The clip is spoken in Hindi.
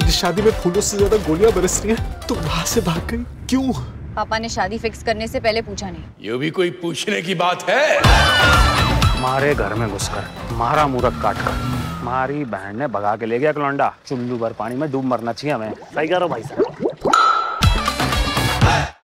कि शादी में फूलों से ज़्यादा गोलियाँ बरस रही हैं? तो वहाँ से भाग गई? क्यों? पापा ने शादी फिक्स करने से पहले पूछा नहीं। ये भी कोई पूछने की बात है? मारे घर में घुसकर मारा मूरत काट कर मारी बहन ने भगा के ले गया कलौंडा चुल्लू भर पानी में डूब मरना चाहिए हमें। सही करो भाई साहब।